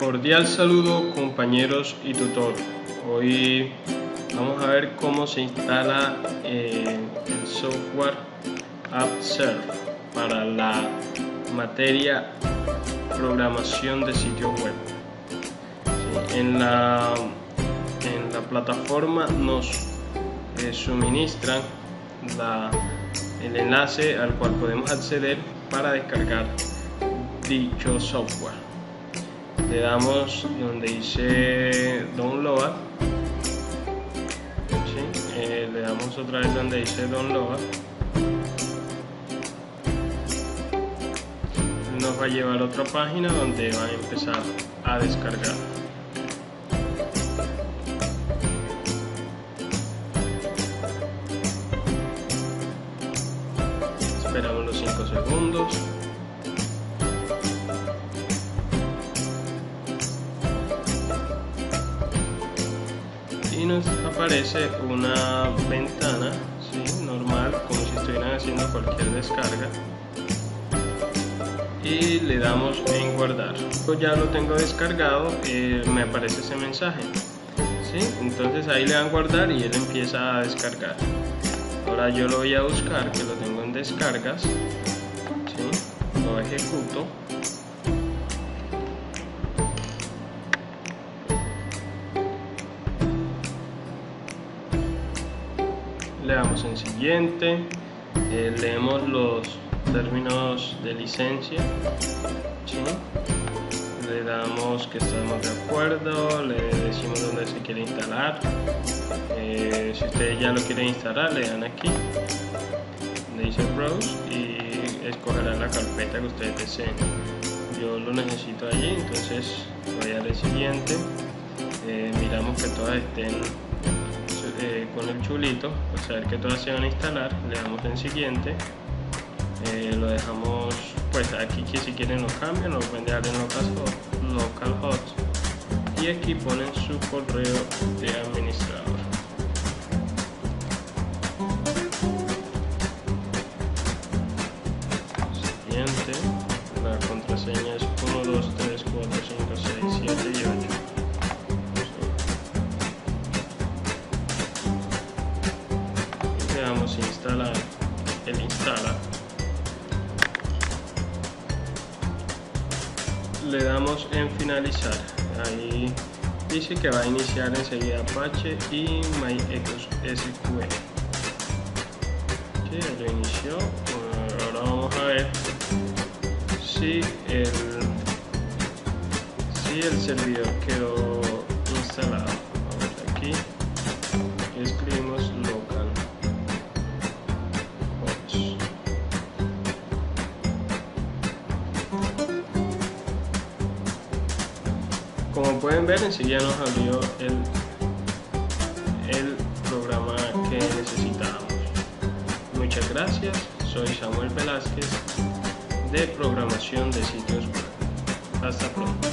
Cordial saludo compañeros y tutor. Hoy vamos a ver cómo se instala eh, el software AppServe para la materia programación de sitios web. en, la, en, la, plataforma nos eh, suministran el enlace al cual podemos acceder para descargar dicho software le damos donde dice download eh, le damos otra vez donde dice download nos va a llevar a otra página donde va a empezar a descargar. Esperamos los 5 segundos aparece una ventana normal como si estuvieran haciendo cualquier descarga. Y le damos en guardar. Ya lo tengo descargado eh, me aparece ese mensaje entonces ahí le dan guardar y él empieza a descargar. Ahora yo lo voy a buscar que lo tengo en descargas lo ejecuto le damos en siguiente eh, leemos los términos de licencia le damos que estamos de acuerdo le decimos dónde se quiere instalar. Eh, si ustedes ya lo quieren instalar le dan aquí. Le dice browse y escogerán la carpeta que ustedes deseen yo lo necesito allí entonces voy a darle siguiente. Eh, miramos que todas estén eh, con el chulito, para saber que todas se van a instalar, le damos en siguiente, eh, lo dejamos, pues aquí que si quieren lo cambian, lo pueden dejar en local, localhost y aquí ponen su correo de administrador. Siguiente, la contraseña es 1, el instala le damos en finalizar. Ahí dice que va a iniciar enseguida Apache y MySQL sí, lo inició. Ahora vamos a ver si el si el servidor quedó instalado. Vamos aquí. Escribimos como pueden ver enseguida nos abrió el, el programa que necesitábamos. Muchas gracias. Soy Samuel Velázquez de programación de sitios web. Hasta pronto